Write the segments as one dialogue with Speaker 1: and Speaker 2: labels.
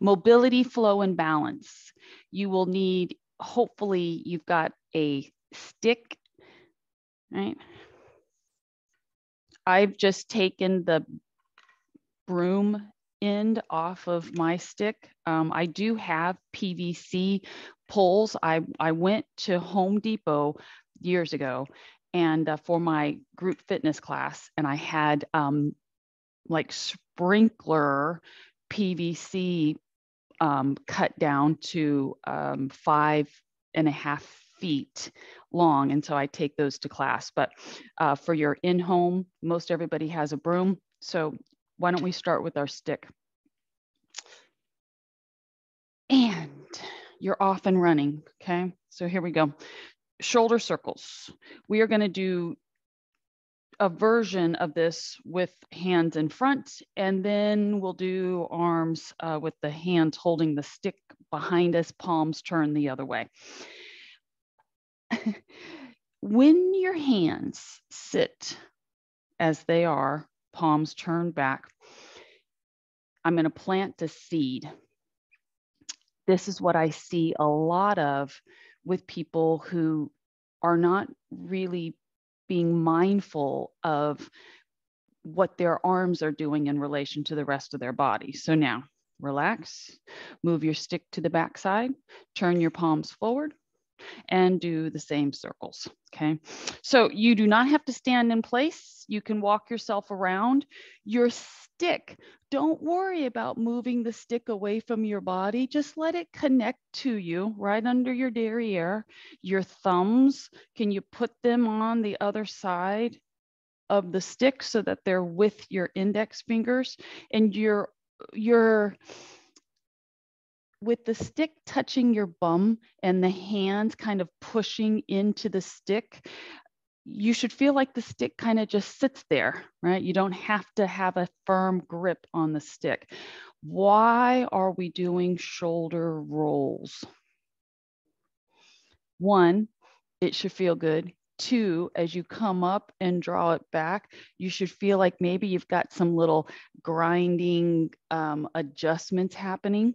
Speaker 1: Mobility, flow, and balance. You will need, hopefully, you've got a stick, right? I've just taken the broom end off of my stick. Um, I do have PVC poles. I, I went to Home Depot years ago and uh, for my group fitness class, and I had um, like sprinkler PVC um, cut down to um, five and a half feet long. And so I take those to class. But uh, for your in home, most everybody has a broom. So why don't we start with our stick? And you're off and running. Okay. So here we go. Shoulder circles. We are going to do a version of this with hands in front, and then we'll do arms uh, with the hands holding the stick behind us, palms turned the other way. when your hands sit as they are, palms turned back, I'm going to plant a seed. This is what I see a lot of with people who are not really being mindful of what their arms are doing in relation to the rest of their body. So now relax, move your stick to the backside, turn your palms forward, and do the same circles. Okay. So you do not have to stand in place. You can walk yourself around. Your stick, don't worry about moving the stick away from your body. Just let it connect to you right under your derriere. Your thumbs, can you put them on the other side of the stick so that they're with your index fingers and your your with the stick touching your bum and the hands kind of pushing into the stick, you should feel like the stick kind of just sits there, right? You don't have to have a firm grip on the stick. Why are we doing shoulder rolls? One, it should feel good. Two, as you come up and draw it back, you should feel like maybe you've got some little grinding um, adjustments happening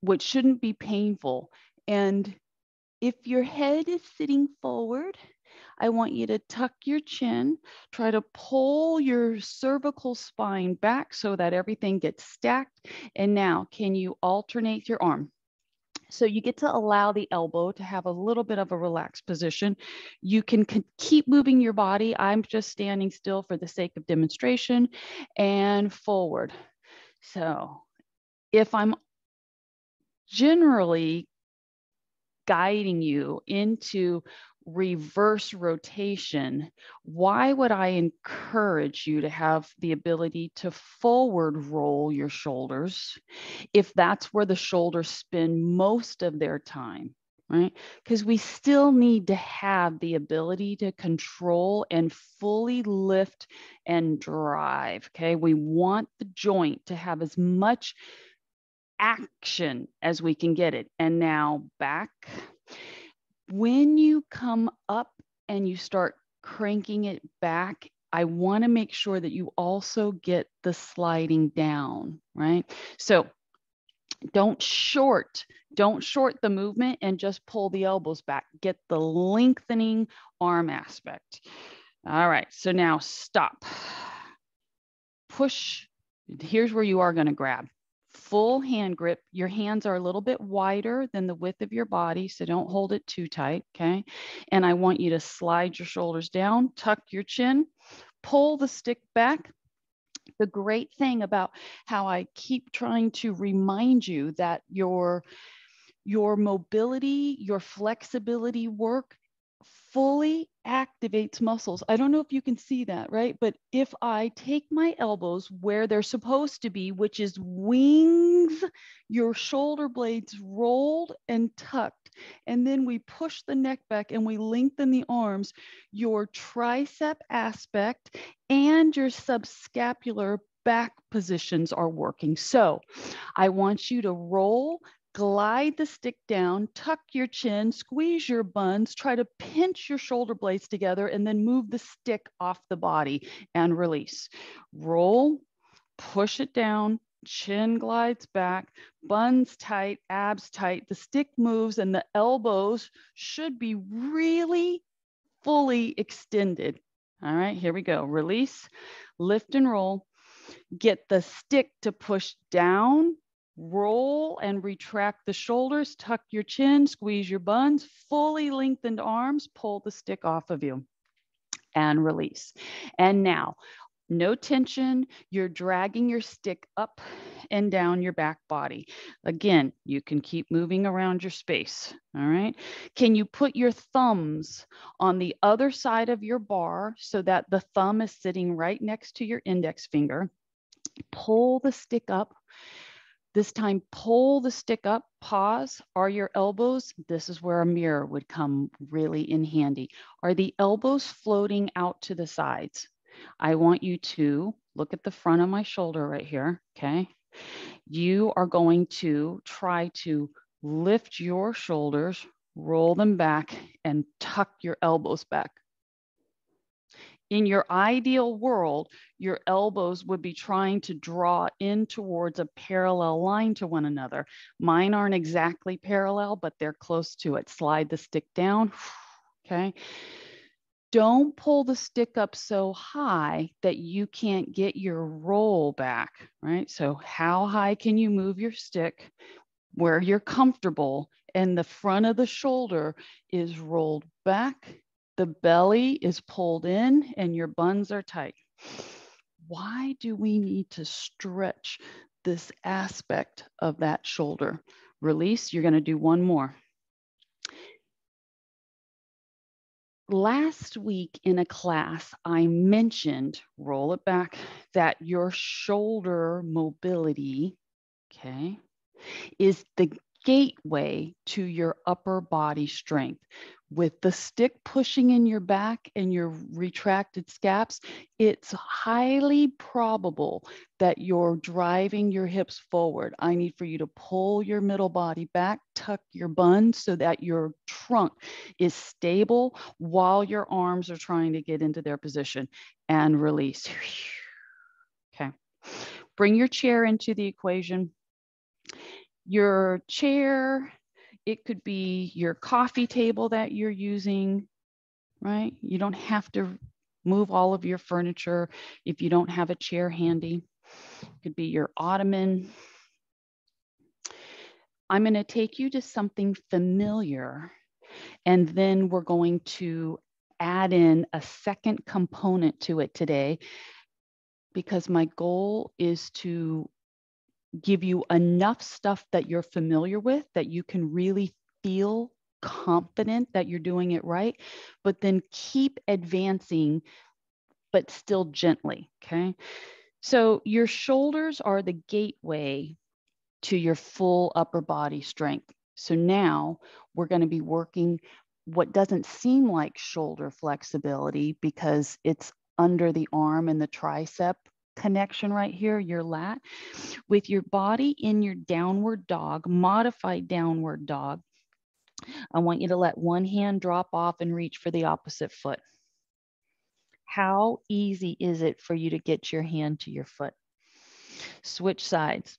Speaker 1: which shouldn't be painful. And if your head is sitting forward, I want you to tuck your chin, try to pull your cervical spine back so that everything gets stacked. And now, can you alternate your arm? So you get to allow the elbow to have a little bit of a relaxed position. You can keep moving your body. I'm just standing still for the sake of demonstration and forward. So if I'm generally guiding you into reverse rotation, why would I encourage you to have the ability to forward roll your shoulders if that's where the shoulders spend most of their time? Right? Because we still need to have the ability to control and fully lift and drive. Okay. We want the joint to have as much action as we can get it. And now back. When you come up and you start cranking it back, I want to make sure that you also get the sliding down, right? So don't short, don't short the movement and just pull the elbows back. Get the lengthening arm aspect. All right, so now stop. Push. Here's where you are going to grab full hand grip. Your hands are a little bit wider than the width of your body, so don't hold it too tight, okay? And I want you to slide your shoulders down, tuck your chin, pull the stick back. The great thing about how I keep trying to remind you that your your mobility, your flexibility work fully activates muscles. I don't know if you can see that, right? But if I take my elbows where they're supposed to be, which is wings, your shoulder blades rolled and tucked, and then we push the neck back and we lengthen the arms, your tricep aspect and your subscapular back positions are working. So I want you to roll glide the stick down, tuck your chin, squeeze your buns, try to pinch your shoulder blades together, and then move the stick off the body and release. Roll, push it down, chin glides back, buns tight, abs tight, the stick moves, and the elbows should be really fully extended. All right, here we go. Release, lift and roll. Get the stick to push down, roll and retract the shoulders, tuck your chin, squeeze your buns, fully lengthened arms, pull the stick off of you and release. And now no tension. You're dragging your stick up and down your back body. Again, you can keep moving around your space. All right. Can you put your thumbs on the other side of your bar so that the thumb is sitting right next to your index finger? Pull the stick up. This time, pull the stick up, pause. Are your elbows, this is where a mirror would come really in handy. Are the elbows floating out to the sides? I want you to look at the front of my shoulder right here, okay? You are going to try to lift your shoulders, roll them back, and tuck your elbows back. In your ideal world, your elbows would be trying to draw in towards a parallel line to one another. Mine aren't exactly parallel, but they're close to it. Slide the stick down, okay? don't pull the stick up so high that you can't get your roll back, right? So how high can you move your stick where you're comfortable and the front of the shoulder is rolled back, the belly is pulled in and your buns are tight. Why do we need to stretch this aspect of that shoulder? Release, you're gonna do one more. last week in a class, I mentioned, roll it back, that your shoulder mobility, okay, is the gateway to your upper body strength with the stick pushing in your back and your retracted scaps, it's highly probable that you're driving your hips forward. I need for you to pull your middle body back, tuck your bun so that your trunk is stable while your arms are trying to get into their position and release. Okay. Bring your chair into the equation. Your chair it could be your coffee table that you're using, right? You don't have to move all of your furniture if you don't have a chair handy. It could be your ottoman. I'm going to take you to something familiar, and then we're going to add in a second component to it today because my goal is to give you enough stuff that you're familiar with that you can really feel confident that you're doing it right, but then keep advancing, but still gently. Okay. So your shoulders are the gateway to your full upper body strength. So now we're going to be working what doesn't seem like shoulder flexibility because it's under the arm and the tricep connection right here, your lat, with your body in your downward dog, modified downward dog. I want you to let one hand drop off and reach for the opposite foot. How easy is it for you to get your hand to your foot? Switch sides.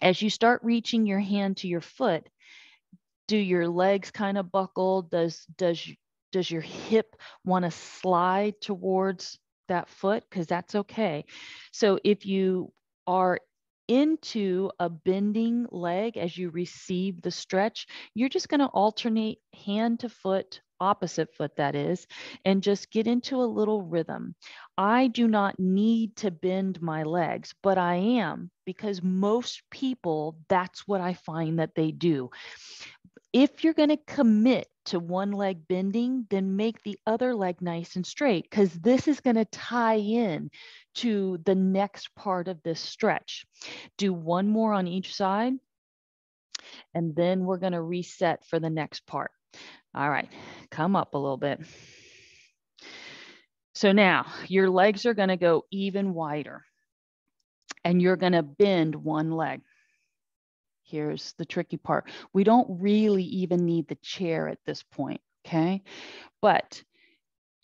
Speaker 1: As you start reaching your hand to your foot, do your legs kind of buckle? Does does does your hip want to slide towards that foot because that's okay. So if you are into a bending leg as you receive the stretch, you're just going to alternate hand to foot, opposite foot that is, and just get into a little rhythm. I do not need to bend my legs, but I am because most people, that's what I find that they do if you're going to commit to one leg bending, then make the other leg nice and straight because this is going to tie in to the next part of this stretch. Do one more on each side, and then we're going to reset for the next part. All right, come up a little bit. So now your legs are going to go even wider, and you're going to bend one leg here's the tricky part. We don't really even need the chair at this point, okay? But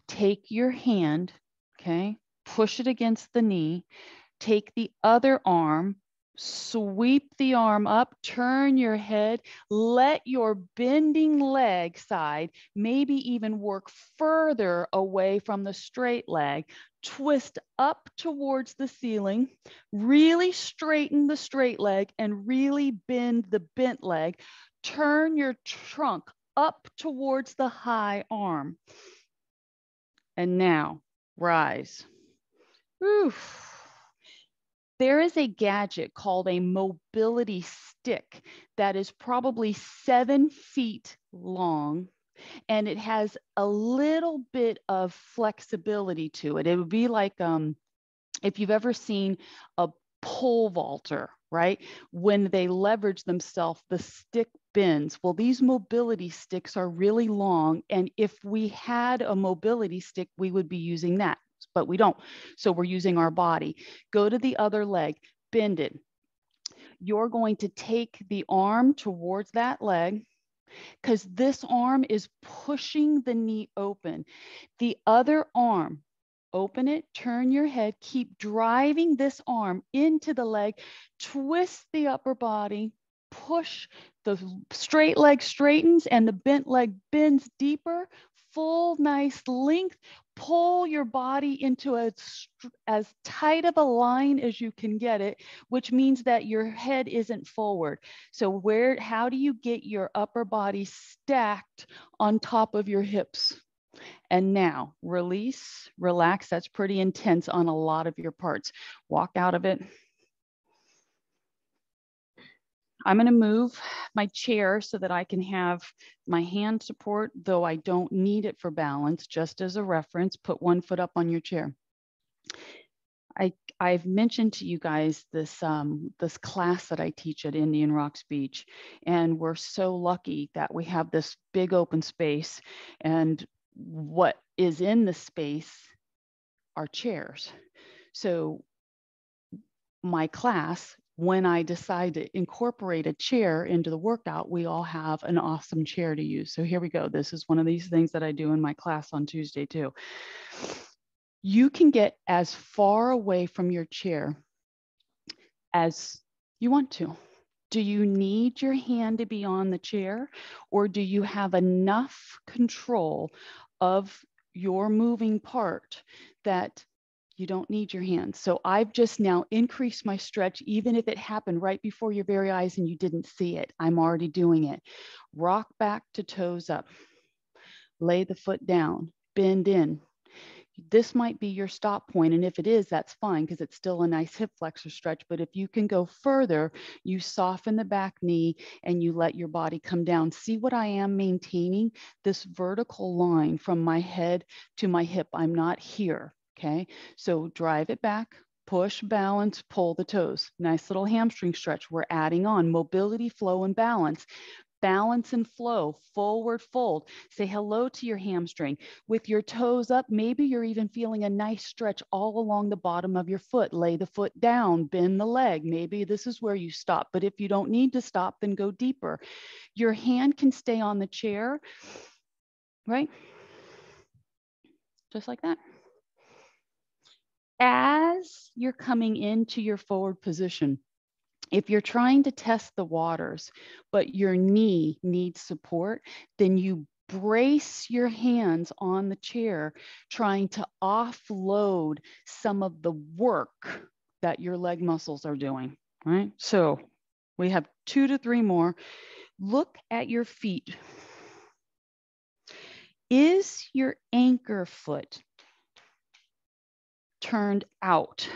Speaker 1: take your hand, okay? Push it against the knee, Take the other arm, sweep the arm up, turn your head, let your bending leg side maybe even work further away from the straight leg. Twist up towards the ceiling, really straighten the straight leg and really bend the bent leg. Turn your trunk up towards the high arm. And now rise. Oof. There is a gadget called a mobility stick that is probably seven feet long and it has a little bit of flexibility to it. It would be like um, if you've ever seen a pole vaulter, right? When they leverage themselves, the stick bends. Well, these mobility sticks are really long. And if we had a mobility stick, we would be using that but we don't. So we're using our body. Go to the other leg, bend it. You're going to take the arm towards that leg because this arm is pushing the knee open. The other arm, open it, turn your head, keep driving this arm into the leg, twist the upper body, push the straight leg straightens and the bent leg bends deeper, full nice length pull your body into a, as tight of a line as you can get it, which means that your head isn't forward. So where, how do you get your upper body stacked on top of your hips? And now release, relax. That's pretty intense on a lot of your parts. Walk out of it. I'm going to move my chair so that I can have my hand support, though I don't need it for balance, just as a reference, put one foot up on your chair. I, I've mentioned to you guys this, um, this class that I teach at Indian Rocks Beach, and we're so lucky that we have this big open space, and what is in the space are chairs. So my class when I decide to incorporate a chair into the workout, we all have an awesome chair to use. So here we go. This is one of these things that I do in my class on Tuesday too. You can get as far away from your chair as you want to. Do you need your hand to be on the chair or do you have enough control of your moving part that you don't need your hands. So I've just now increased my stretch, even if it happened right before your very eyes and you didn't see it. I'm already doing it. Rock back to toes up. Lay the foot down, bend in. This might be your stop point, And if it is, that's fine because it's still a nice hip flexor stretch. But if you can go further, you soften the back knee and you let your body come down. See what I am maintaining? This vertical line from my head to my hip. I'm not here. Okay, so drive it back, push, balance, pull the toes. Nice little hamstring stretch. We're adding on mobility, flow, and balance. Balance and flow, forward fold. Say hello to your hamstring. With your toes up, maybe you're even feeling a nice stretch all along the bottom of your foot. Lay the foot down, bend the leg. Maybe this is where you stop, but if you don't need to stop, then go deeper. Your hand can stay on the chair, right? Just like that as you're coming into your forward position, if you're trying to test the waters, but your knee needs support, then you brace your hands on the chair, trying to offload some of the work that your leg muscles are doing, right? So we have two to three more. Look at your feet. Is your anchor foot turned out.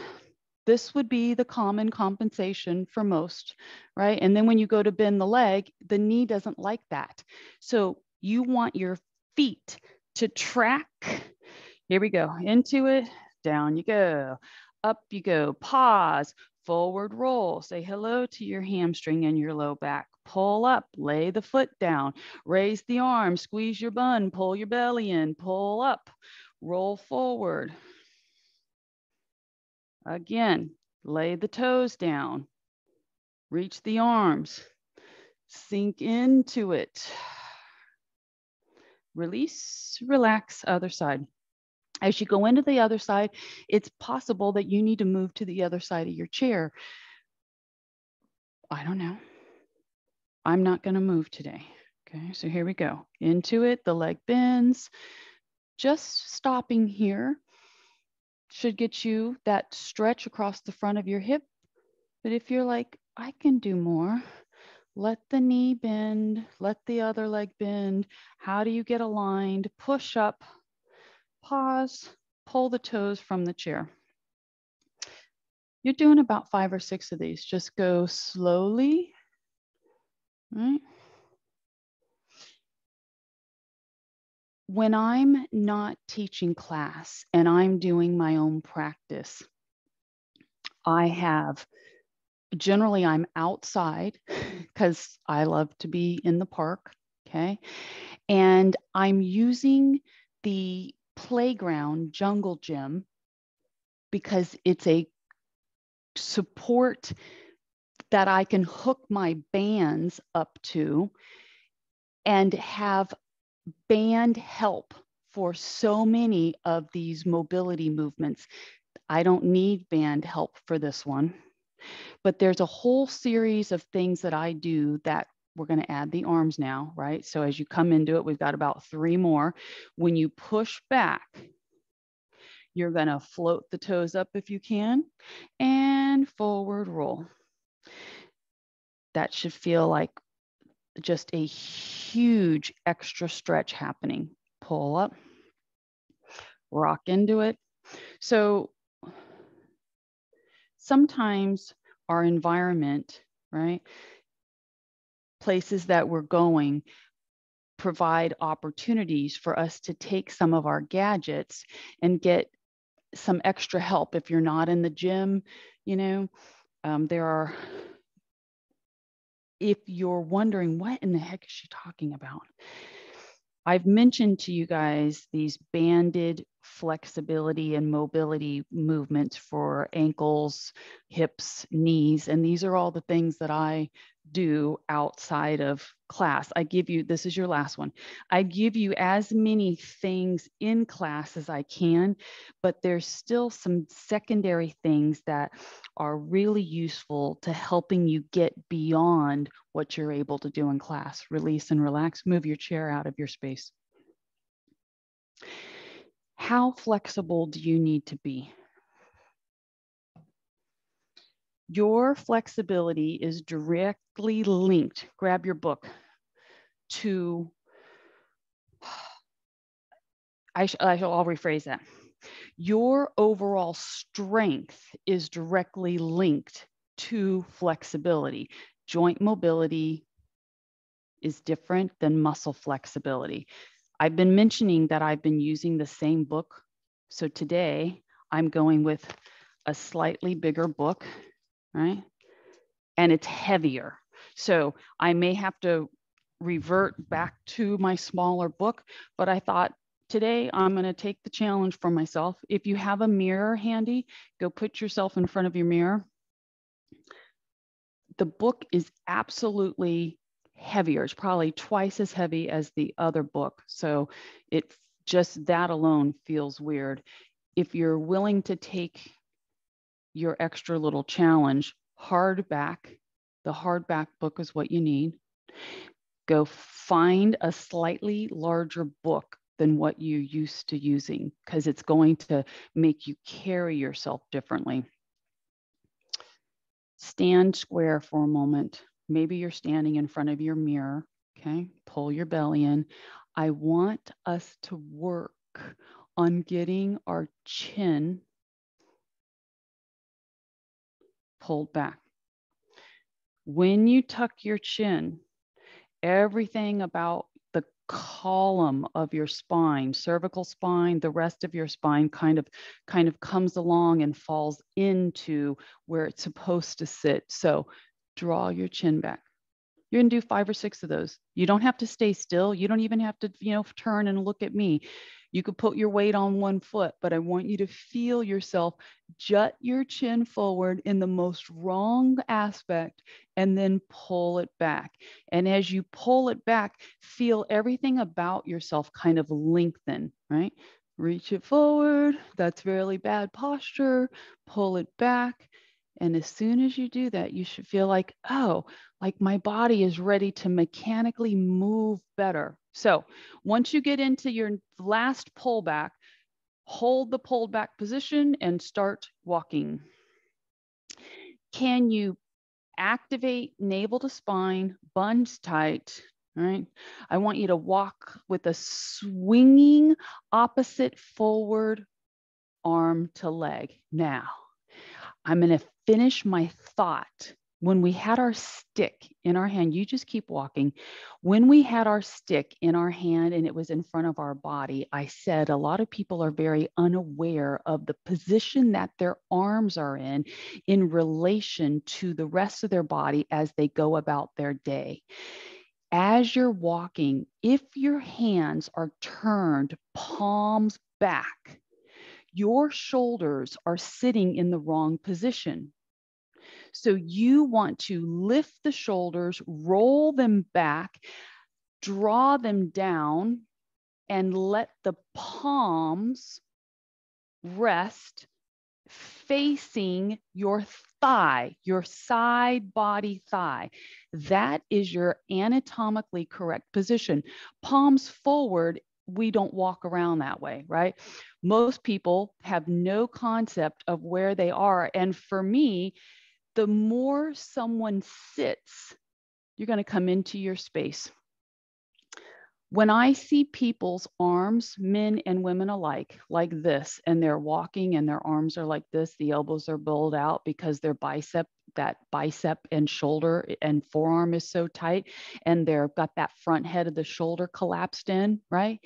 Speaker 1: This would be the common compensation for most, right? And then when you go to bend the leg, the knee doesn't like that. So you want your feet to track. Here we go. Into it, down you go. Up you go. Pause, forward roll. Say hello to your hamstring and your low back. Pull up, lay the foot down, raise the arm, squeeze your bun, pull your belly in, pull up, roll forward, Again, lay the toes down, reach the arms, sink into it. Release, relax, other side. As you go into the other side, it's possible that you need to move to the other side of your chair. I don't know. I'm not going to move today. Okay, so here we go. Into it, the leg bends. Just stopping here should get you that stretch across the front of your hip. But if you're like, I can do more, let the knee bend, let the other leg bend. How do you get aligned? Push up, pause, pull the toes from the chair. You're doing about five or six of these. Just go slowly, right? When I'm not teaching class and I'm doing my own practice, I have generally I'm outside because I love to be in the park. Okay. And I'm using the playground jungle gym because it's a support that I can hook my bands up to and have band help for so many of these mobility movements. I don't need band help for this one, but there's a whole series of things that I do that we're going to add the arms now, right? So as you come into it, we've got about three more. When you push back, you're going to float the toes up if you can and forward roll. That should feel like just a huge extra stretch happening. Pull up, rock into it. So sometimes our environment, right? Places that we're going provide opportunities for us to take some of our gadgets and get some extra help if you're not in the gym you know um, there are if you're wondering what in the heck is she talking about? I've mentioned to you guys these banded flexibility and mobility movements for ankles hips knees and these are all the things that i do outside of class. I give you, this is your last one. I give you as many things in class as I can, but there's still some secondary things that are really useful to helping you get beyond what you're able to do in class. Release and relax, move your chair out of your space. How flexible do you need to be? Your flexibility is directly linked, grab your book, to, I, sh- I shall, I'll rephrase that. Your overall strength is directly linked to flexibility. Joint mobility is different than muscle flexibility. I've been mentioning that I've been using the same book. So today I'm going with a slightly bigger book right? And it's heavier. So I may have to revert back to my smaller book, but I thought today I'm going to take the challenge for myself. If you have a mirror handy, go put yourself in front of your mirror. The book is absolutely heavier. It's probably twice as heavy as the other book. So it just that alone feels weird. If you're willing to take your extra little challenge, hardback. The hardback book is what you need. Go find a slightly larger book than what you're used to using because it's going to make you carry yourself differently. Stand square for a moment. Maybe you're standing in front of your mirror. Okay, pull your belly in. I want us to work on getting our chin pulled back. When you tuck your chin, everything about the column of your spine, cervical spine, the rest of your spine kind of kind of comes along and falls into where it's supposed to sit. So draw your chin back. You're going to do five or six of those. You don't have to stay still. You don't even have to, you know, turn and look at me. You could put your weight on one foot, but I want you to feel yourself jut your chin forward in the most wrong aspect and then pull it back. And as you pull it back, feel everything about yourself kind of lengthen, right? reach it forward. That's really bad posture. Pull it back. And as soon as you do that, you should feel like, oh, like my body is ready to mechanically move better. So once you get into your last pullback, hold the pulled back position and start walking. Can you activate navel to spine, buns tight, right? I want you to walk with a swinging opposite forward arm to leg. Now, I'm going to finish my thought. When we had our stick in our hand, you just keep walking. When we had our stick in our hand and it was in front of our body, I said a lot of people are very unaware of the position that their arms are in in relation to the rest of their body as they go about their day as you're walking, if your hands are turned palms back, your shoulders are sitting in the wrong position. So you want to lift the shoulders, roll them back, draw them down, and let the palms rest facing your thigh, your side body thigh. That is your anatomically correct position. Palms forward, we don't walk around that way, right? Most people have no concept of where they are. And for me, the more someone sits, you're going to come into your space when I see people's arms, men and women alike, like this, and they're walking and their arms are like this, the elbows are bowled out because their bicep, that bicep and shoulder and forearm is so tight, and they've got that front head of the shoulder collapsed in, right?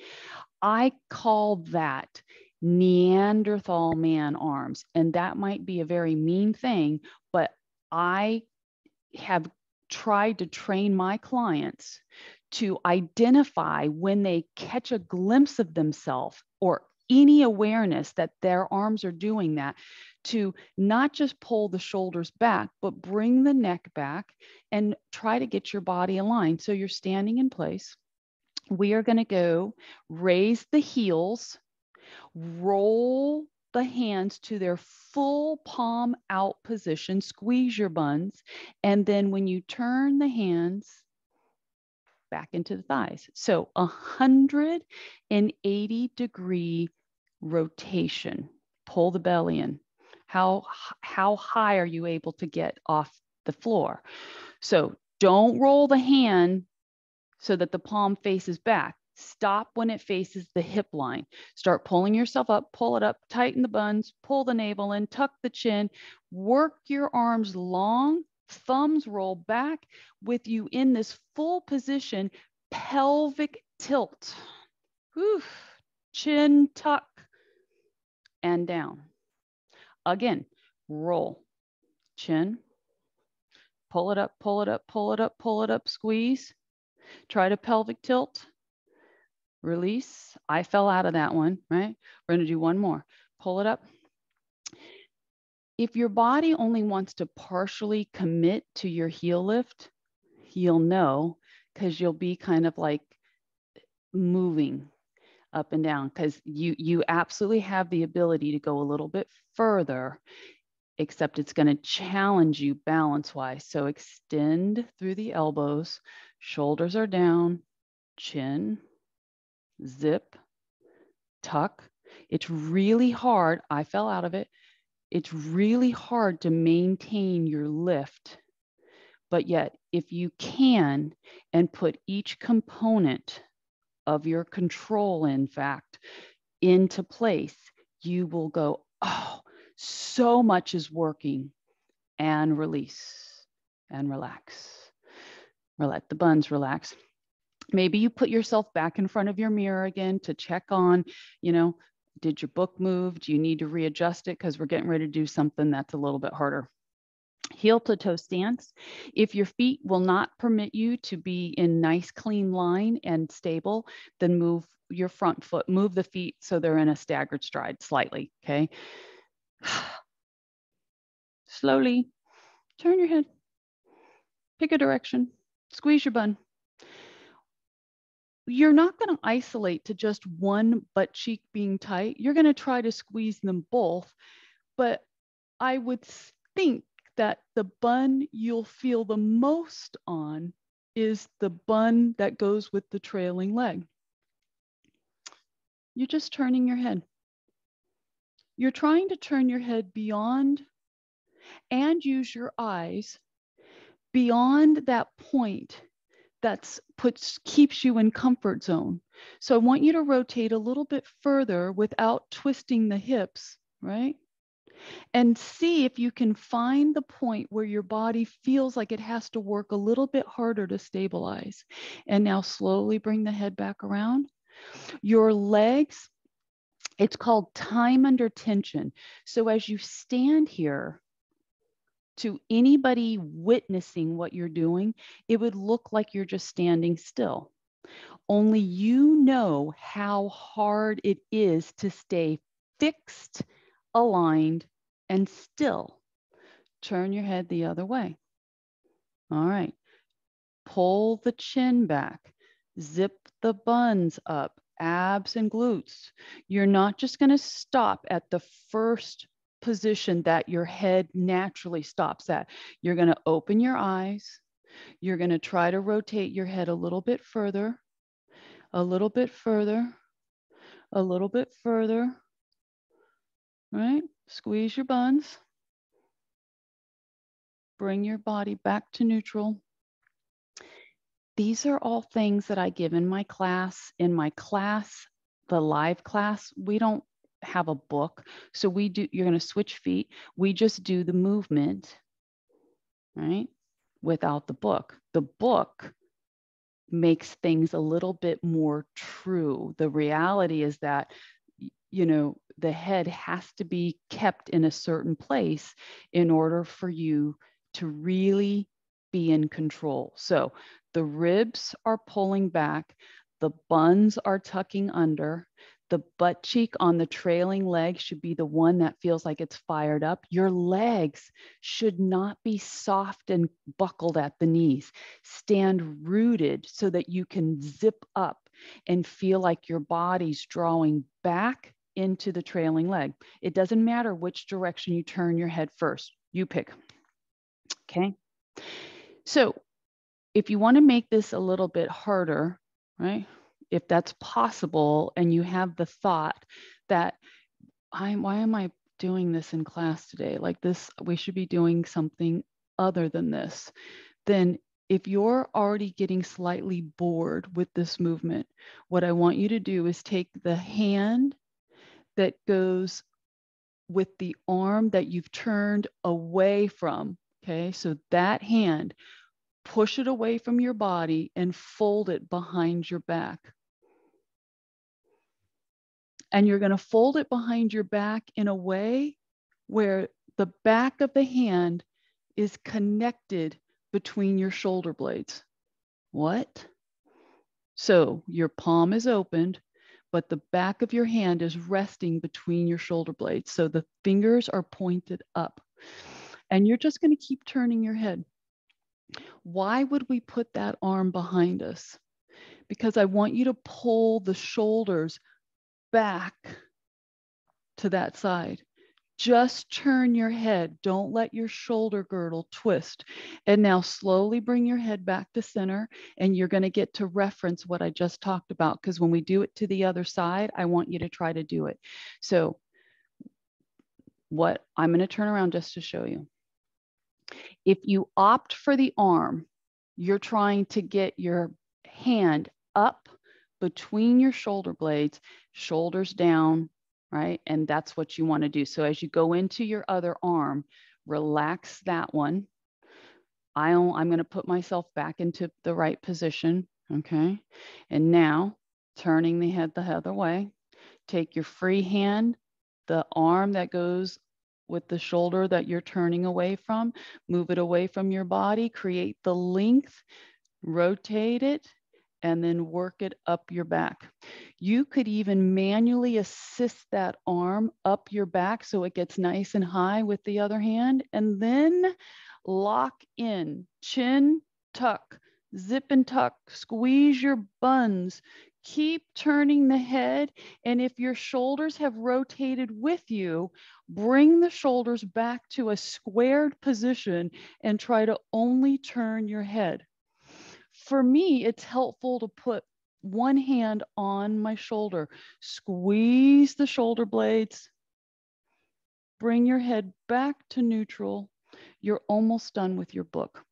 Speaker 1: I call that Neanderthal man arms. And that might be a very mean thing, but I have tried to train my clients to identify when they catch a glimpse of themselves or any awareness that their arms are doing that to not just pull the shoulders back, but bring the neck back and try to get your body aligned. So you're standing in place. We are going to go raise the heels, roll the hands to their full palm out position, squeeze your buns. And then when you turn the hands, back into the thighs. So 180 degree rotation. Pull the belly in. How, how high are you able to get off the floor? So don't roll the hand so that the palm faces back. Stop when it faces the hip line. Start pulling yourself up, pull it up, tighten the buns, pull the navel in, tuck the chin, work your arms long thumbs roll back with you in this full position, pelvic tilt. Whew. Chin tuck and down. Again, roll. Chin. Pull it up, pull it up, pull it up, pull it up, squeeze. Try to pelvic tilt. Release. I fell out of that one, right? We're going to do one more. Pull it up, if your body only wants to partially commit to your heel lift, you'll know because you'll be kind of like moving up and down because you you absolutely have the ability to go a little bit further except it's going to challenge you balance wise so extend through the elbows shoulders are down chin zip tuck it's really hard i fell out of it it's really hard to maintain your lift. But yet, if you can and put each component of your control, in fact, into place, you will go, oh, so much is working, and release and relax. Let the buns relax. Maybe you put yourself back in front of your mirror again to check on, you know, did your book move? Do you need to readjust it? Because we're getting ready to do something that's a little bit harder. Heel to toe stance. If your feet will not permit you to be in nice, clean line and stable, then move your front foot, move the feet so they're in a staggered stride slightly. Okay. Slowly turn your head, pick a direction, squeeze your bun. You're not going to isolate to just one butt cheek being tight. You're going to try to squeeze them both. But I would think that the bun you'll feel the most on is the bun that goes with the trailing leg. You're just turning your head. You're trying to turn your head beyond and use your eyes beyond that point that's puts keeps you in comfort zone. So I want you to rotate a little bit further without twisting the hips, right? And see if you can find the point where your body feels like it has to work a little bit harder to stabilize. And now slowly bring the head back around. Your legs, it's called time under tension. So as you stand here, to anybody witnessing what you're doing, it would look like you're just standing still. Only you know how hard it is to stay fixed, aligned, and still. Turn your head the other way. All right. Pull the chin back. Zip the buns up, abs and glutes. You're not just going to stop at the first position that your head naturally stops at. You're going to open your eyes. You're going to try to rotate your head a little bit further, a little bit further, a little bit further. Right? Squeeze your buns. Bring your body back to neutral. These are all things that I give in my class. In my class, the live class, we don't have a book. So we do, you're going to switch feet. We just do the movement, right? Without the book. The book makes things a little bit more true. The reality is that, you know, the head has to be kept in a certain place in order for you to really be in control. So the ribs are pulling back, the buns are tucking under, the butt cheek on the trailing leg should be the one that feels like it's fired up. Your legs should not be soft and buckled at the knees. Stand rooted so that you can zip up and feel like your body's drawing back into the trailing leg. It doesn't matter which direction you turn your head first, you pick. Okay. So if you want to make this a little bit harder, right? If that's possible and you have the thought that I why am I doing this in class today? Like this, we should be doing something other than this. Then if you're already getting slightly bored with this movement, what I want you to do is take the hand that goes with the arm that you've turned away from. Okay, so that hand, push it away from your body and fold it behind your back and you're going to fold it behind your back in a way where the back of the hand is connected between your shoulder blades. What? So your palm is opened, but the back of your hand is resting between your shoulder blades. So the fingers are pointed up. And you're just going to keep turning your head. Why would we put that arm behind us? Because I want you to pull the shoulders back to that side. Just turn your head. Don't let your shoulder girdle twist. And now slowly bring your head back to center. And you're going to get to reference what I just talked about. Because when we do it to the other side, I want you to try to do it. So, what I'm going to turn around just to show you. If you opt for the arm, you're trying to get your hand up between your shoulder blades, shoulders down, right? And that's what you want to do. So as you go into your other arm, relax that one. I'll, I'm going to put myself back into the right position. Okay. And now turning the head the other way, take your free hand, the arm that goes with the shoulder that you're turning away from, move it away from your body, create the length, rotate it, and then work it up your back. You could even manually assist that arm up your back so it gets nice and high with the other hand, and then lock in, chin tuck, zip and tuck, squeeze your buns, keep turning the head. And if your shoulders have rotated with you, bring the shoulders back to a squared position and try to only turn your head. For me, it's helpful to put one hand on my shoulder, squeeze the shoulder blades, bring your head back to neutral. You're almost done with your book.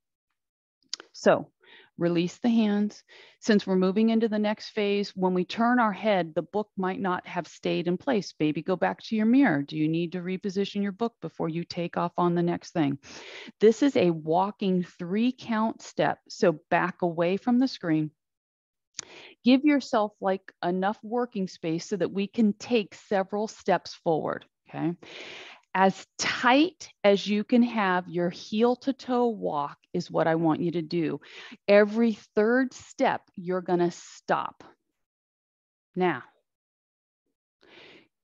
Speaker 1: So release the hands. Since we're moving into the next phase, when we turn our head, the book might not have stayed in place. Baby, go back to your mirror. Do you need to reposition your book before you take off on the next thing? This is a walking three count step. So back away from the screen. Give yourself like enough working space so that we can take several steps forward. Okay as tight as you can have your heel to toe walk is what I want you to do. Every third step, you're going to stop. Now,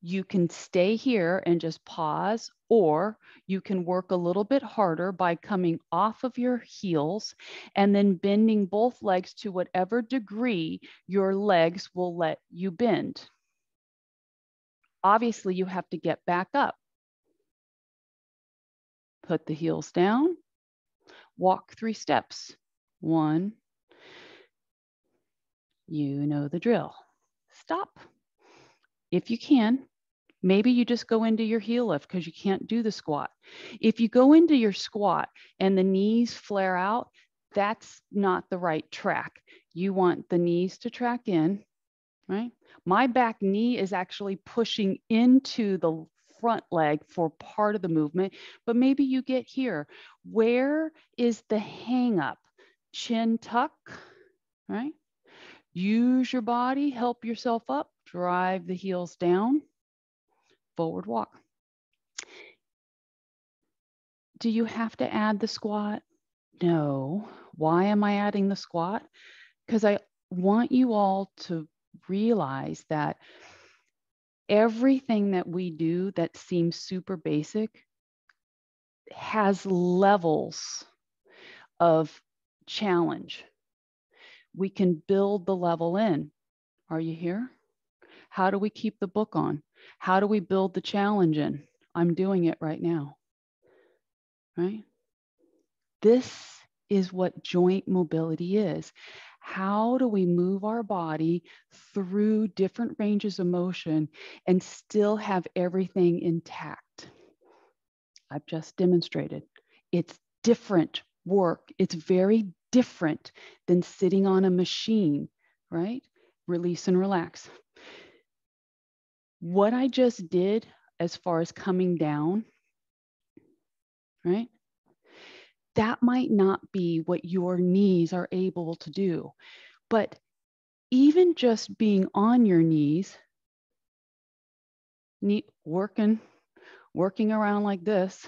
Speaker 1: you can stay here and just pause, or you can work a little bit harder by coming off of your heels and then bending both legs to whatever degree your legs will let you bend. Obviously, you have to get back up. Put the heels down, walk three steps. One, you know the drill. Stop. If you can, maybe you just go into your heel lift because you can't do the squat. If you go into your squat and the knees flare out, that's not the right track. You want the knees to track in, right? My back knee is actually pushing into the front leg for part of the movement, but maybe you get here. Where is the hang up? Chin tuck, right? Use your body, help yourself up, drive the heels down, forward walk. Do you have to add the squat? No. Why am I adding the squat? Because I want you all to realize that everything that we do that seems super basic has levels of challenge. We can build the level in. Are you here? How do we keep the book on? How do we build the challenge in? I'm doing it right now. Right? This is what joint mobility is how do we move our body through different ranges of motion and still have everything intact? I've just demonstrated. It's different work. It's very different than sitting on a machine, right? Release and relax. What I just did as far as coming down, right? That might not be what your knees are able to do. But even just being on your knees, neat, working, working around like this,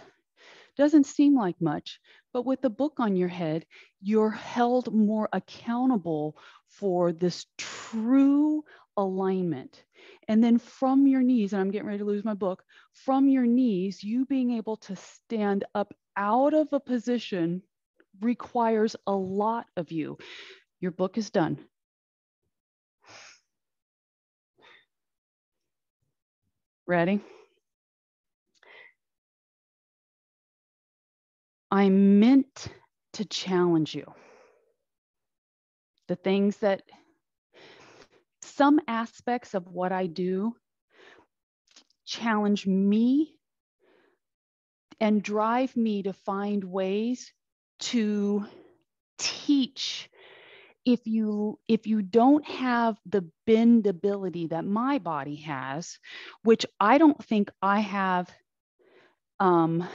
Speaker 1: doesn't seem like much, but with the book on your head, you're held more accountable for this true alignment. And then from your knees, and I'm getting ready to lose my book, from your knees, you being able to stand up out of a position requires a lot of you. Your book is done. Ready? I meant to challenge you. The things that some aspects of what I do challenge me and drive me to find ways to teach. If you if you don't have the bendability that my body has which i don't think i have um,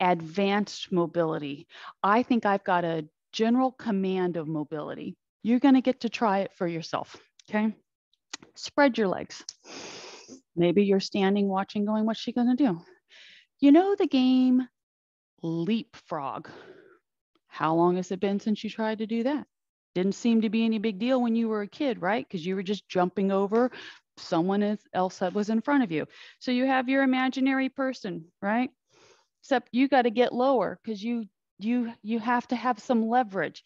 Speaker 1: advanced mobility i think i've got a general command of mobility. You're going to get to try it for yourself okay spread your legs maybe you're standing watching going what's she going to do you know the game Leapfrog? How long has it been since you tried to do that? Didn't seem to be any big deal when you were a kid, right? Because you were just jumping over someone else that was in front of you. So you have your imaginary person, right? Except you got to get lower because you you you have to have some leverage.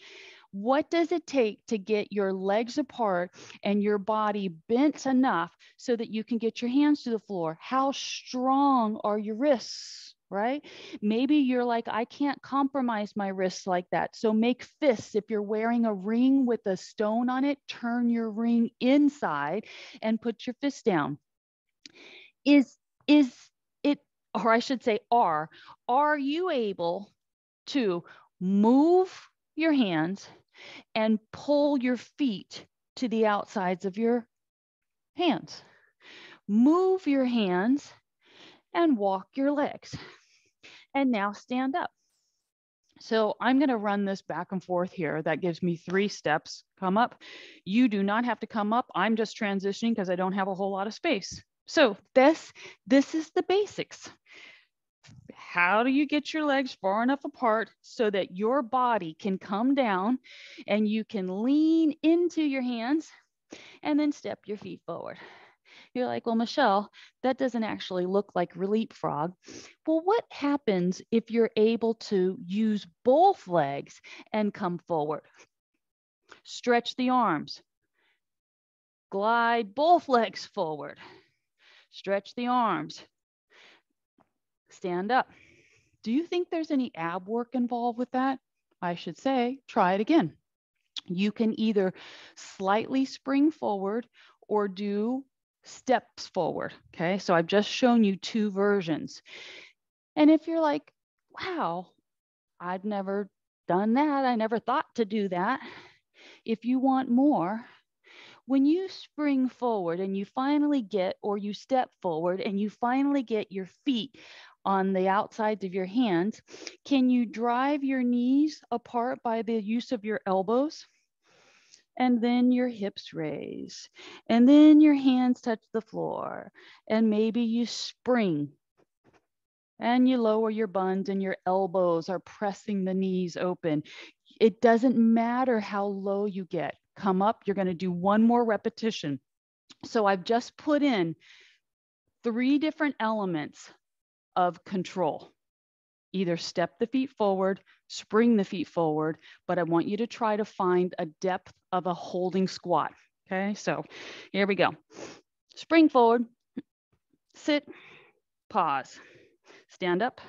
Speaker 1: What does it take to get your legs apart and your body bent enough so that you can get your hands to the floor? How strong are your wrists? Right? Maybe you're like, I can't compromise my wrists like that. So make fists. If you're wearing a ring with a stone on it, turn your ring inside and put your fist down. Is is it, or I should say, are, are you able to move your hands and pull your feet to the outsides of your hands. Move your hands and walk your legs. And now stand up. So I'm going to run this back and forth here. That gives me three steps. Come up. You do not have to come up. I'm just transitioning because I don't have a whole lot of space. So this, this is the basics how do you get your legs far enough apart so that your body can come down and you can lean into your hands and then step your feet forward? You're like, well, Michelle, that doesn't actually look like leapfrog. Well, what happens if you're able to use both legs and come forward? Stretch the arms, glide both legs forward, stretch the arms, stand up. Do you think there's any ab work involved with that? I should say, try it again. You can either slightly spring forward or do steps forward. Okay, so I've just shown you two versions. And if you're like, wow, I've never done that, I never thought to do that. If you want more, when you spring forward and you finally get, or you step forward and you finally get your feet on the outsides of your hands. Can you drive your knees apart by the use of your elbows? And then your hips raise. And then your hands touch the floor. And maybe you spring. And you lower your buns and your elbows are pressing the knees open. It doesn't matter how low you get. Come up, you're going to do one more repetition. So I've just put in three different elements of control. Either step the feet forward, spring the feet forward, but I want you to try to find a depth of a holding squat. Okay, so here we go. Spring forward, sit, pause, stand up.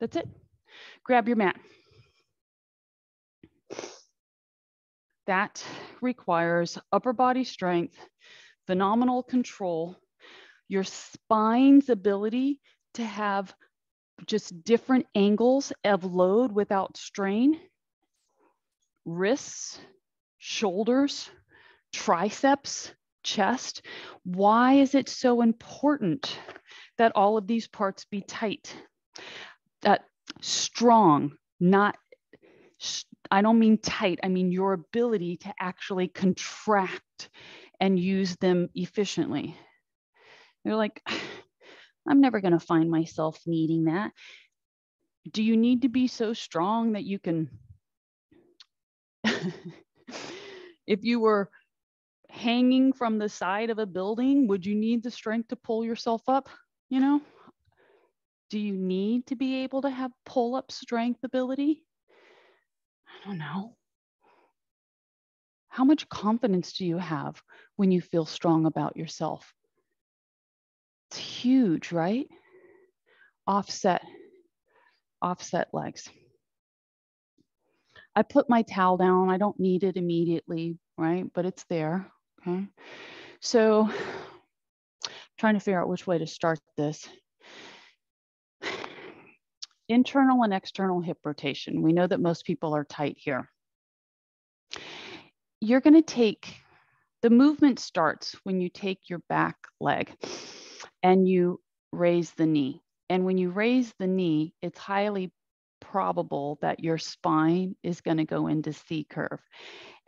Speaker 1: That's it. Grab your mat. That requires upper body strength, phenomenal control, your spine's ability to have just different angles of load without strain, wrists, shoulders, triceps, chest. Why is it so important that all of these parts be tight? That strong, not, I don't mean tight, I mean your ability to actually contract and use them efficiently. You're like, I'm never going to find myself needing that. Do you need to be so strong that you can, if you were hanging from the side of a building, would you need the strength to pull yourself up? You know, do you need to be able to have pull up strength ability? I don't know. How much confidence do you have when you feel strong about yourself? It's huge, right? Offset, offset legs. I put my towel down. I don't need it immediately, right? But it's there, okay? So trying to figure out which way to start this. Internal and external hip rotation. We know that most people are tight here. You're gonna take, the movement starts when you take your back leg and you raise the knee. And when you raise the knee, it's highly probable that your spine is going to go into C curve.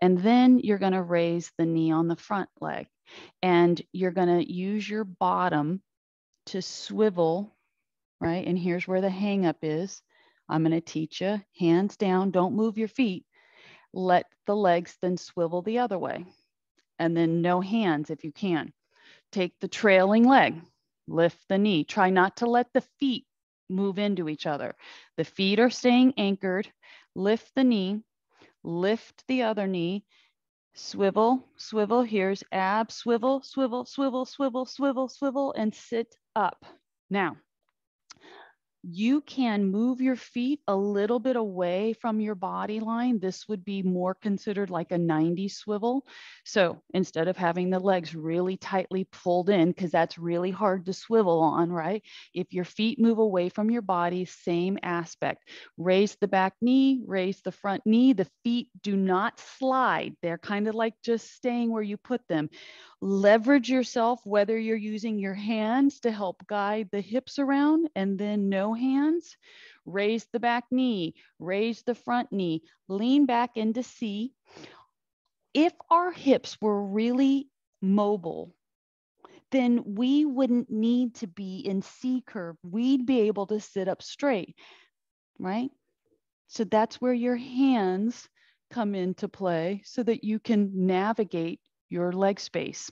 Speaker 1: And then you're going to raise the knee on the front leg. And you're going to use your bottom to swivel, right? And here's where the hang up is. I'm going to teach you hands down, don't move your feet. Let the legs then swivel the other way. And then no hands if you can. Take the trailing leg, lift the knee. Try not to let the feet move into each other. The feet are staying anchored. Lift the knee, lift the other knee, swivel, swivel. Here's ab, swivel, swivel, swivel, swivel, swivel, swivel, and sit up. Now, you can move your feet a little bit away from your body line. This would be more considered like a 90 swivel. So instead of having the legs really tightly pulled in, because that's really hard to swivel on, right? If your feet move away from your body, same aspect. Raise the back knee, raise the front knee. The feet do not slide. They're kind of like just staying where you put them leverage yourself, whether you're using your hands to help guide the hips around and then no hands. Raise the back knee, raise the front knee, lean back into C. If our hips were really mobile, then we wouldn't need to be in C curve. We'd be able to sit up straight, right? So that's where your hands come into play so that you can navigate your leg space.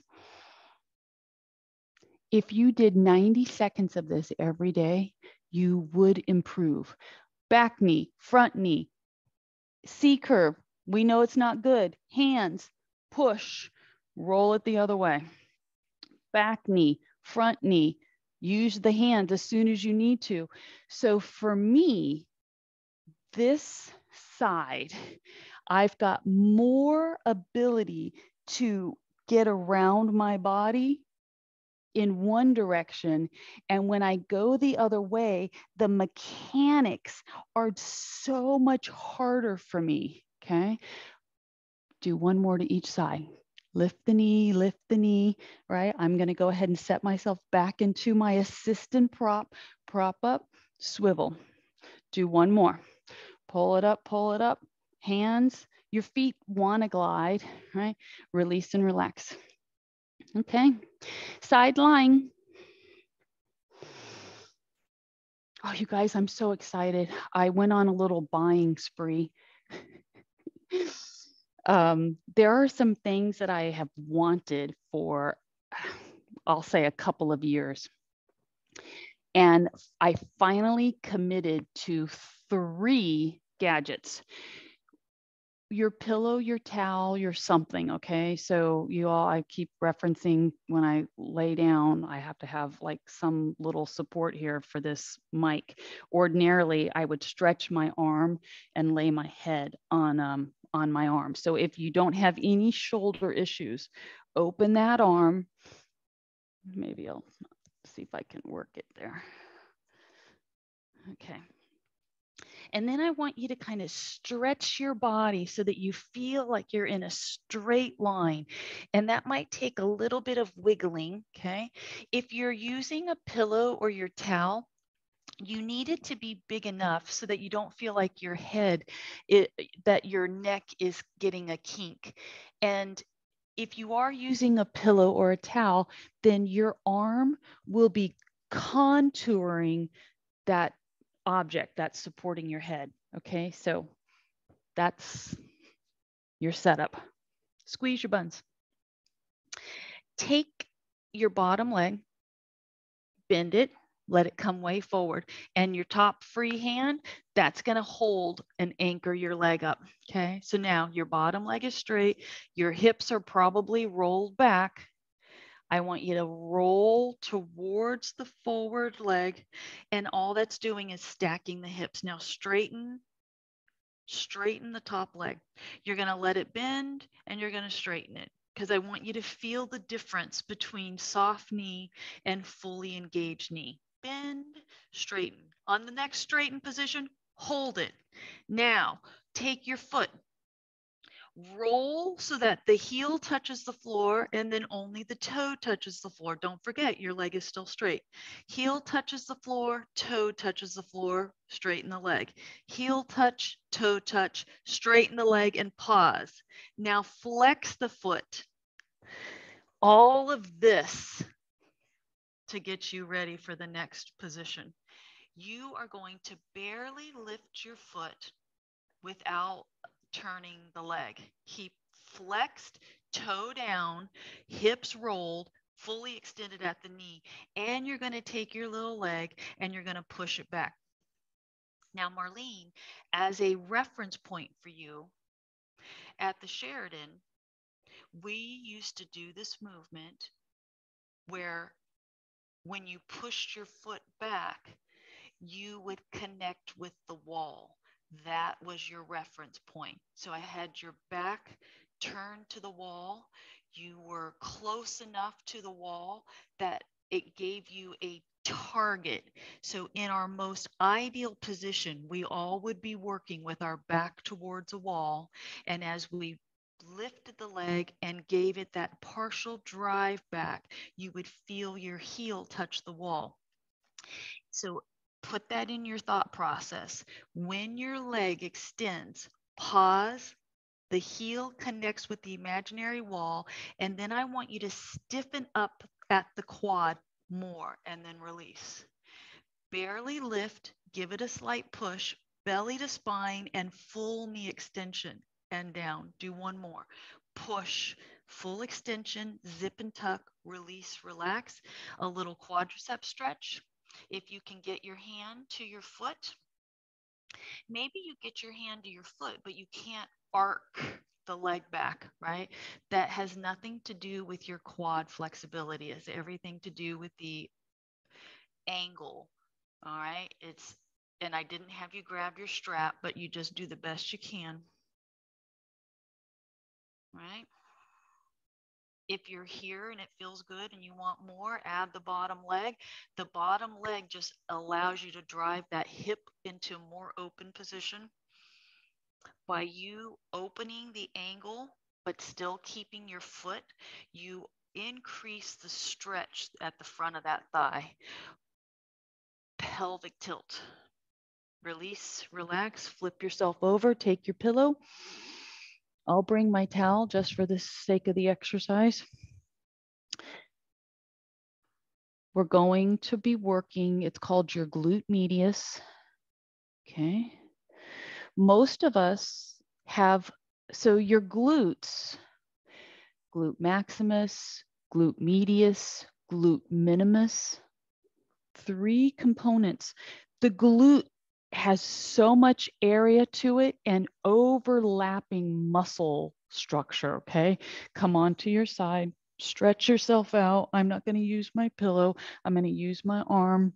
Speaker 1: If you did 90 seconds of this every day, you would improve. Back knee, front knee, C curve. We know it's not good. Hands, push, roll it the other way. Back knee, front knee, use the hands as soon as you need to. So for me, this side, I've got more ability to get around my body in one direction. And when I go the other way, the mechanics are so much harder for me. Okay. Do one more to each side. Lift the knee, lift the knee, right? I'm going to go ahead and set myself back into my assistant prop, prop up, swivel. Do one more. Pull it up, pull it up. Hands, your feet want to glide, right? Release and relax. Okay, side lying. Oh, you guys, I'm so excited. I went on a little buying spree. um, there are some things that I have wanted for, I'll say, a couple of years. And I finally committed to three gadgets your pillow, your towel, your something. Okay. So you all, I keep referencing when I lay down, I have to have like some little support here for this mic. Ordinarily, I would stretch my arm and lay my head on, um, on my arm. So if you don't have any shoulder issues, open that arm. Maybe I'll see if I can work it there. Okay. And then I want you to kind of stretch your body so that you feel like you're in a straight line. And that might take a little bit of wiggling. Okay. If you're using a pillow or your towel, you need it to be big enough so that you don't feel like your head, it, that your neck is getting a kink. And if you are using a pillow or a towel, then your arm will be contouring that object that's supporting your head. Okay, so that's your setup. Squeeze your buns. Take your bottom leg, bend it, let it come way forward. And your top free hand, that's going to hold and anchor your leg up. Okay, so now your bottom leg is straight, your hips are probably rolled back I want you to roll towards the forward leg. And all that's doing is stacking the hips. Now straighten, straighten the top leg. You're going to let it bend and you're going to straighten it because I want you to feel the difference between soft knee and fully engaged knee. Bend, straighten. On the next straighten position, hold it. Now, take your foot, Roll so that the heel touches the floor and then only the toe touches the floor. Don't forget your leg is still straight. Heel touches the floor, toe touches the floor, straighten the leg. Heel touch, toe touch, straighten the leg and pause. Now flex the foot. All of this to get you ready for the next position. You are going to barely lift your foot without turning the leg. Keep flexed, toe down, hips rolled, fully extended at the knee. And you're going to take your little leg and you're going to push it back. Now, Marlene, as a reference point for you, At the Sheridan, we used to do this movement where when you pushed your foot back, you would connect with the wall. That was your reference point. So I had your back turned to the wall. You were close enough to the wall that it gave you a target. So, in our most ideal position, we all would be working with our back towards a wall. And as we lifted the leg and gave it that partial drive back, you would feel your heel touch the wall. So, put that in your thought process. When your leg extends, pause. The heel connects with the imaginary wall, and then I want you to stiffen up at the quad more and then release. Barely lift, give it a slight push, belly to spine and full knee extension and down. Do one more. Push, full extension, zip and tuck, release, relax. A little quadricep stretch. If you can get your hand to your foot, maybe you get your hand to your foot, but you can't arc the leg back, right? That has nothing to do with your quad flexibility. It's everything to do with the angle. All right. It's, and I didn't have you grab your strap, but you just do the best you can. Right. If you're here and it feels good and you want more, add the bottom leg. The bottom leg just allows you to drive that hip into more open position by you opening the angle but still keeping your foot, you increase the stretch at the front of that thigh. Pelvic tilt. Release, relax, flip yourself over, take your pillow. I'll bring my towel just for the sake of the exercise. We're going to be working, it's called your glute medius. Okay most of us have, so your glutes, glute maximus, glute medius, glute minimus, three components. The glute has so much area to it and overlapping muscle structure. Okay. Come on to your side, stretch yourself out. I'm not going to use my pillow. I'm going to use my arm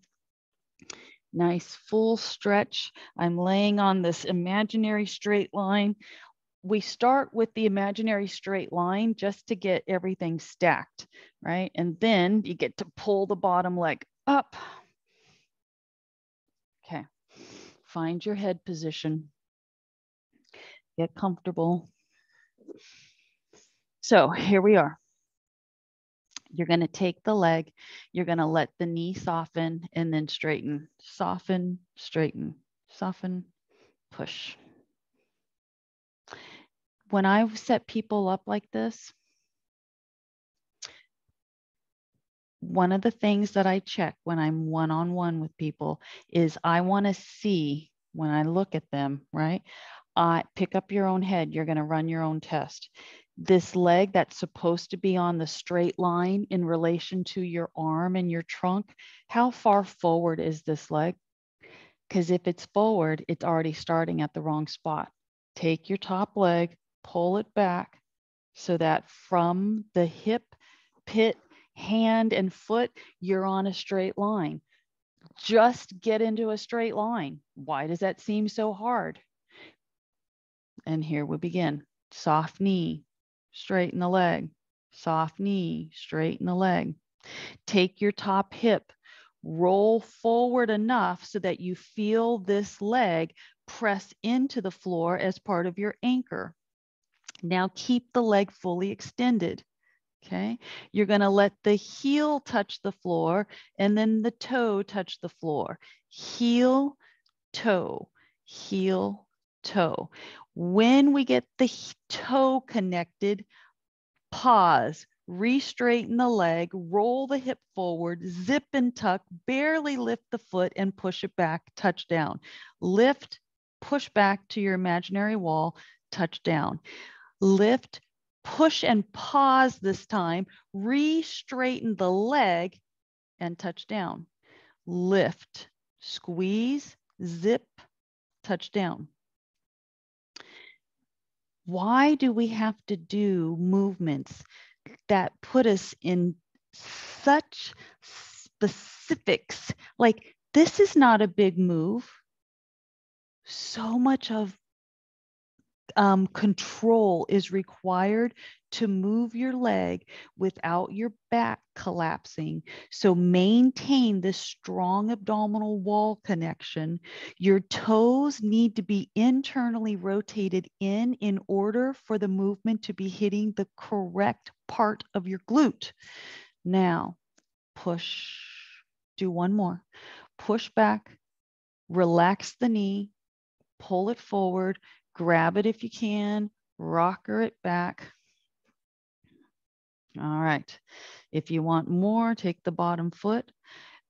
Speaker 1: nice full stretch. I'm laying on this imaginary straight line. We start with the imaginary straight line just to get everything stacked, right? And then you get to pull the bottom leg up. Okay, find your head position. Get comfortable. So here we are. You're going to take the leg, you're going to let the knee soften and then straighten, soften, straighten, soften, push. When I set people up like this, one of the things that I check when I'm one on one with people is I want to see when I look at them, right? Uh, pick up your own head. You're going to run your own test this leg that's supposed to be on the straight line in relation to your arm and your trunk, how far forward is this leg? Because if it's forward, it's already starting at the wrong spot. Take your top leg, pull it back so that from the hip, pit, hand, and foot, you're on a straight line. Just get into a straight line. Why does that seem so hard? And here we begin. Soft knee, straighten the leg. Soft knee, straighten the leg. Take your top hip, roll forward enough so that you feel this leg press into the floor as part of your anchor. Now keep the leg fully extended. Okay, you're going to let the heel touch the floor and then the toe touch the floor. Heel, toe, heel, toe. When we get the toe connected, pause, re-straighten the leg, roll the hip forward, zip and tuck, barely lift the foot and push it back, touch down. Lift, push back to your imaginary wall, touch down. Lift, push and pause this time, re-straighten the leg and touch down. Lift, squeeze, zip, touch down. why do we have to do movements that put us in such specifics? Like, this is not a big move. So much of um, control is required to move your leg without your back collapsing. So maintain this strong abdominal wall connection. Your toes need to be internally rotated in in order for the movement to be hitting the correct part of your glute. Now, push, do one more. Push back, relax the knee, pull it forward, grab it if you can, rocker it back. All right. If you want more, take the bottom foot.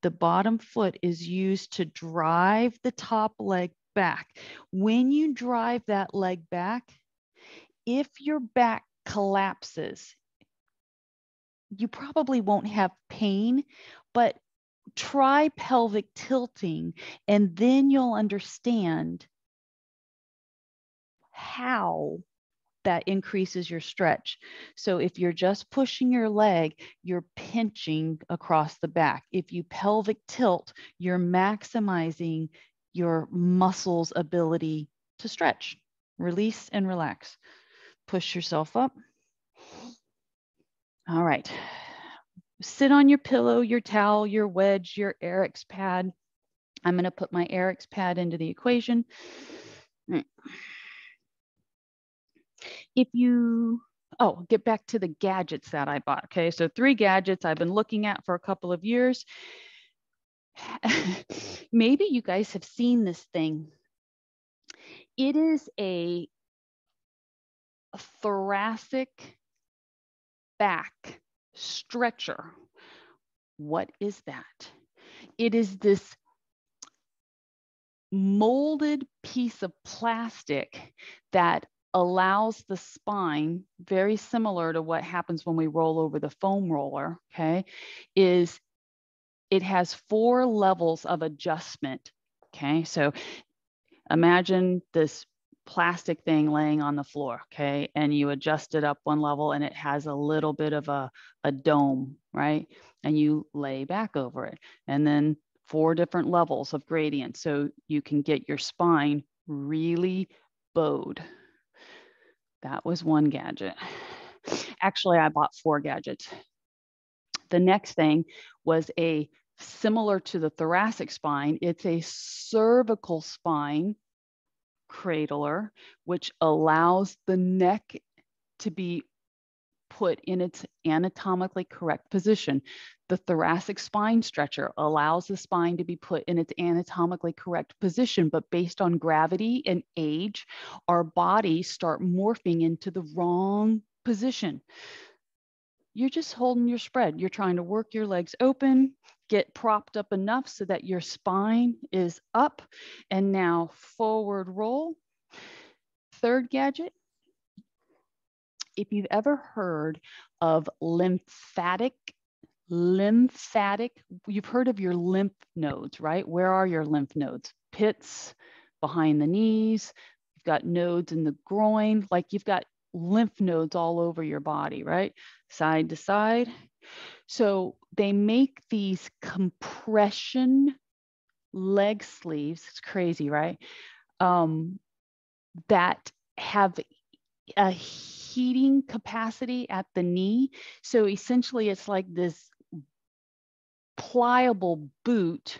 Speaker 1: The bottom foot is used to drive the top leg back. When you drive that leg back, if your back collapses, you probably won't have pain, but try pelvic tilting and then you'll understand how that increases your stretch. So if you're just pushing your leg, you're pinching across the back. If you pelvic tilt, you're maximizing your muscles' ability to stretch, release and relax. Push yourself up. All right. Sit on your pillow, your towel, your wedge, your Airex pad. I'm going to put my Airex pad into the equation hmm. If you oh, get back to the gadgets that I bought. Okay, so three gadgets I've been looking at for a couple of years. Maybe you guys have seen this thing. It is a, a thoracic back stretcher. What is that? It is this molded piece of plastic that allows the spine, very similar to what happens when we roll over the foam roller, okay, is it has four levels of adjustment. Okay, so imagine this plastic thing laying on the floor, okay, and you adjust it up one level and it has a little bit of a, a dome, right? And you lay back over it. And then four different levels of gradient. So you can get your spine really bowed, that was one gadget. Actually, I bought four gadgets. The next thing was a similar to the thoracic spine, it's a cervical spine cradler, which allows the neck to be put in its anatomically correct position. The thoracic spine stretcher allows the spine to be put in its anatomically correct position, but based on gravity and age, our bodies start morphing into the wrong position. You're just holding your spread. You're trying to work your legs open, get propped up enough so that your spine is up, and now forward roll. Third gadget, if you've ever heard of lymphatic lymphatic you've heard of your lymph nodes right? Where are your lymph nodes? Pits behind the knees you've got nodes in the groin like you've got lymph nodes all over your body right? Side to side. So they make these compression leg sleeves it's crazy right? Um, that have a heating capacity at the knee. So essentially, it's like this pliable boot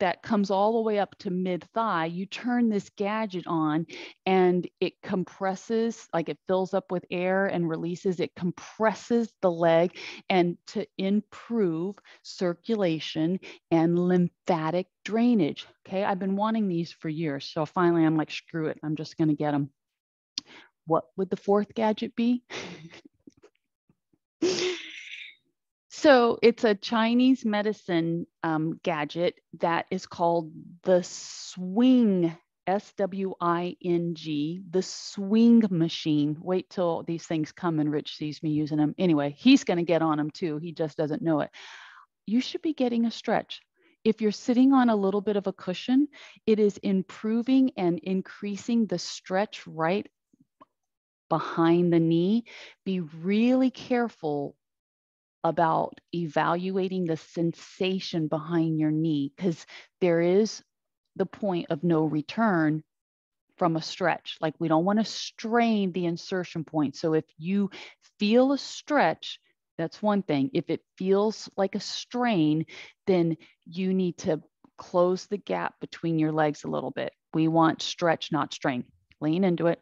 Speaker 1: that comes all the way up to mid thigh, you turn this gadget on and it compresses, like it fills up with air and releases, it compresses the leg and to improve circulation and lymphatic drainage. Okay, I've been wanting these for years. So finally, I'm like, screw it, I'm just going to get them what would the fourth gadget be? so it's a Chinese medicine um, gadget that is called the Swing, S W I N G, the Swing Machine. Wait till these things come and Rich sees me using them. Anyway, he's going to get on them too. He just doesn't know it. You should be getting a stretch if you're sitting on a little bit of a cushion, it is improving and increasing the stretch right behind the knee, be really careful about evaluating the sensation behind your knee because there is the point of no return from a stretch. Like we don't want to strain the insertion point. So if you feel a stretch, that's one thing. If it feels like a strain, then you need to close the gap between your legs a little bit. We want stretch, not strain. Lean into it.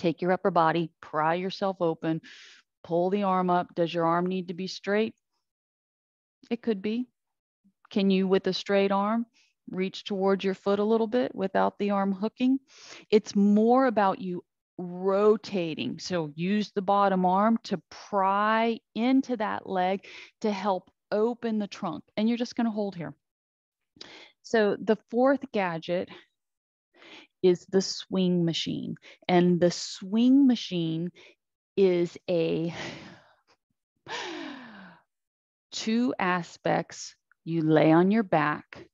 Speaker 1: Take your upper body, pry yourself open, pull the arm up. Does your arm need to be straight? It could be. Can you, with a straight arm, reach towards your foot a little bit without the arm hooking? It's more about you rotating. So use the bottom arm to pry into that leg to help open the trunk. And you're just going to hold here. So the fourth gadget is the swing machine. And the swing machine is a two aspects. You lay on your back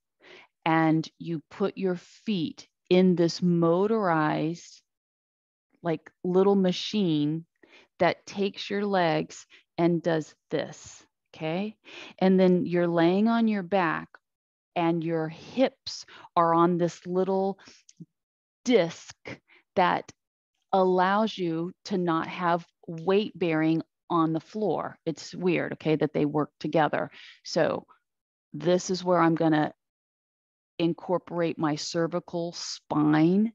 Speaker 1: and you put your feet in this motorized, like little machine that takes your legs and does this. Okay. And then you're laying on your back and your hips are on this little disc that allows you to not have weight bearing on the floor. It's weird, okay, that they work together. So this is where I'm going to incorporate my cervical spine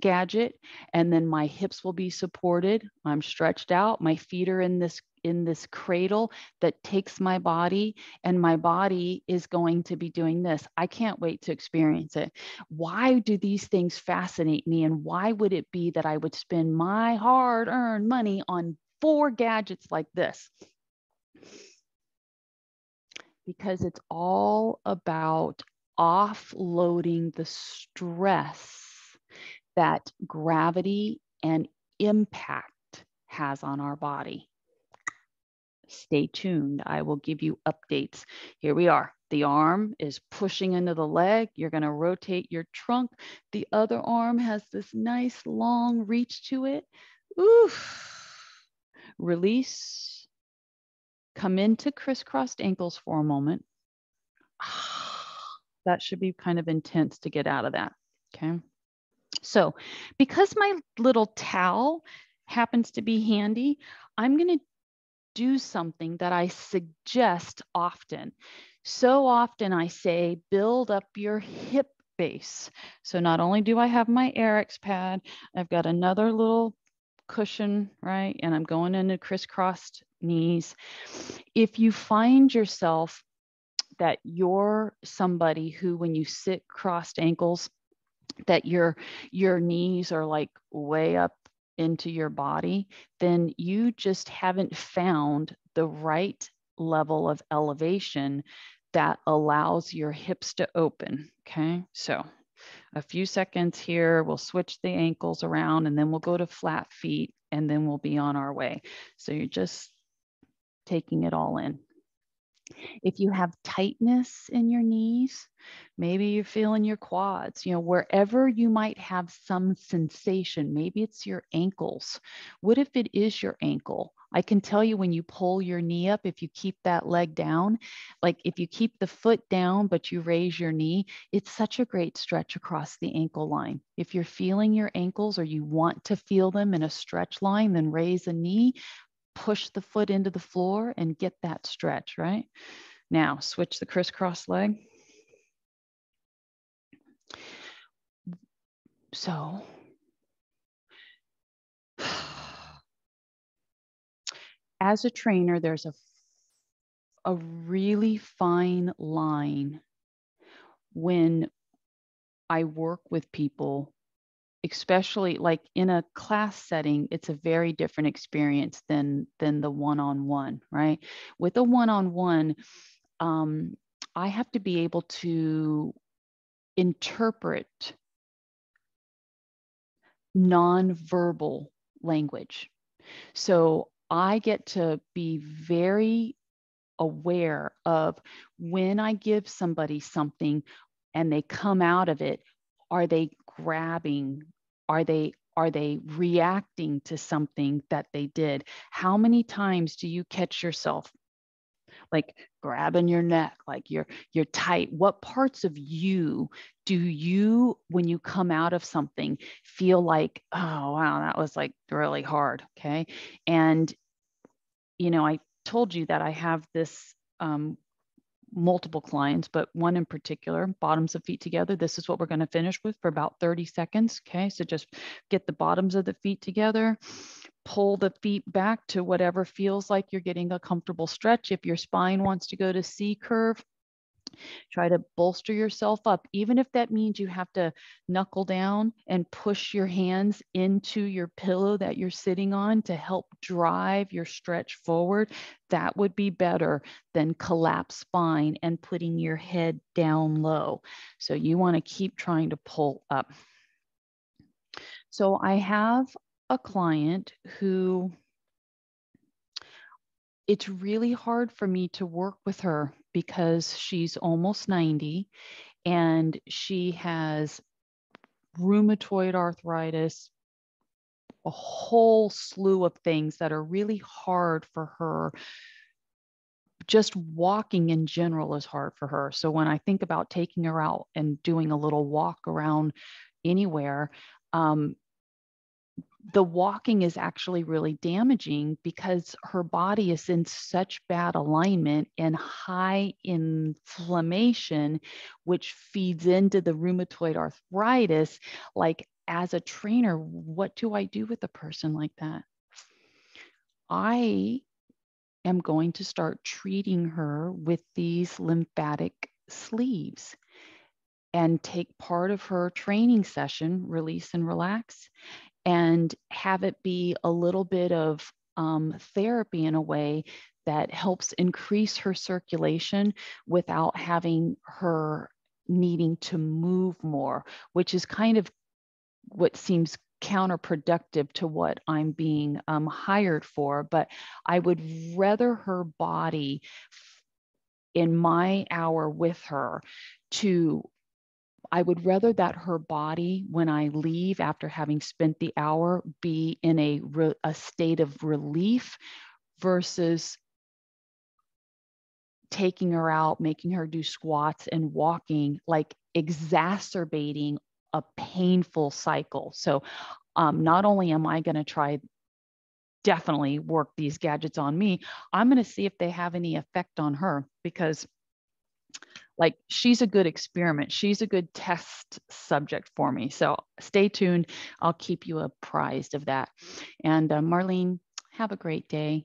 Speaker 1: gadget and then my hips will be supported i'm stretched out my feet are in this in this cradle that takes my body and my body is going to be doing this. I can't wait to experience it. Why do these things fascinate me and why would it be that i would spend my hard earned money on four gadgets like this? Because it's all about offloading the stress that gravity and impact has on our body. Stay tuned. I will give you updates. Here we are. The arm is pushing into the leg. You're going to rotate your trunk. The other arm has this nice long reach to it. Oof. Release. Come into crisscrossed ankles for a moment. That should be kind of intense to get out of that. Okay. So because my little towel happens to be handy, I'm going to do something that I suggest often. So often I say, build up your hip base. So not only do I have my Airex pad, I've got another little cushion, right? And I'm going into crisscrossed knees. If you find yourself that you're somebody who, when you sit crossed ankles, that your your knees are like way up into your body, then you just haven't found the right level of elevation that allows your hips to open. Okay, so a few seconds here, we'll switch the ankles around and then we'll go to flat feet and then we'll be on our way. So you're just taking it all in. If you have tightness in your knees, maybe you're feeling your quads, you know, wherever you might have some sensation, maybe it's your ankles. What if it is your ankle? I can tell you when you pull your knee up, if you keep that leg down, like if you keep the foot down, but you raise your knee, it's such a great stretch across the ankle line. If you're feeling your ankles or you want to feel them in a stretch line, then raise a knee, push the foot into the floor and get that stretch, right? Now switch the crisscross leg. So as a trainer, there's a, a really fine line when I work with people especially like in a class setting it's a very different experience than than the one-on-one right? With a one-on-one um, i have to be able to interpret nonverbal language. So i get to be very aware of when i give somebody something and they come out of it are they grabbing? Are they are they reacting to something that they did? How many times do you catch yourself like grabbing your neck like you're you're tight what parts of you do you when you come out of something feel like oh wow that was like really hard okay and you know i told you that i have this um, multiple clients, but one in particular, bottoms of feet together. This is what we're going to finish with for about 30 seconds. Okay, so just get the bottoms of the feet together, pull the feet back to whatever feels like you're getting a comfortable stretch. If your spine wants to go to C curve, Try to bolster yourself up, even if that means you have to knuckle down and push your hands into your pillow that you're sitting on to help drive your stretch forward. That would be better than collapse spine and putting your head down low. So you want to keep trying to pull up. So I have a client who it's really hard for me to work with her because she's almost 90 and she has rheumatoid arthritis, a whole slew of things that are really hard for her. Just walking in general is hard for her. So when I think about taking her out and doing a little walk around anywhere, um, the walking is actually really damaging because her body is in such bad alignment and high inflammation, which feeds into the rheumatoid arthritis. Like, as a trainer, what do I do with a person like that? I am going to start treating her with these lymphatic sleeves and take part of her training session, release and relax, and have it be a little bit of um, therapy in a way that helps increase her circulation without having her needing to move more, which is kind of what seems counterproductive to what I'm being um, hired for. But I would rather her body in my hour with her to I would rather that her body, when I leave after having spent the hour, be in a, re- a state of relief versus taking her out, making her do squats and walking, like exacerbating a painful cycle. So, um, not only am I going to try definitely work these gadgets on me, I'm going to see if they have any effect on her because like she's a good experiment. She's a good test subject for me. So stay tuned. I'll keep you apprised of that. And uh, Marlene, have a great day.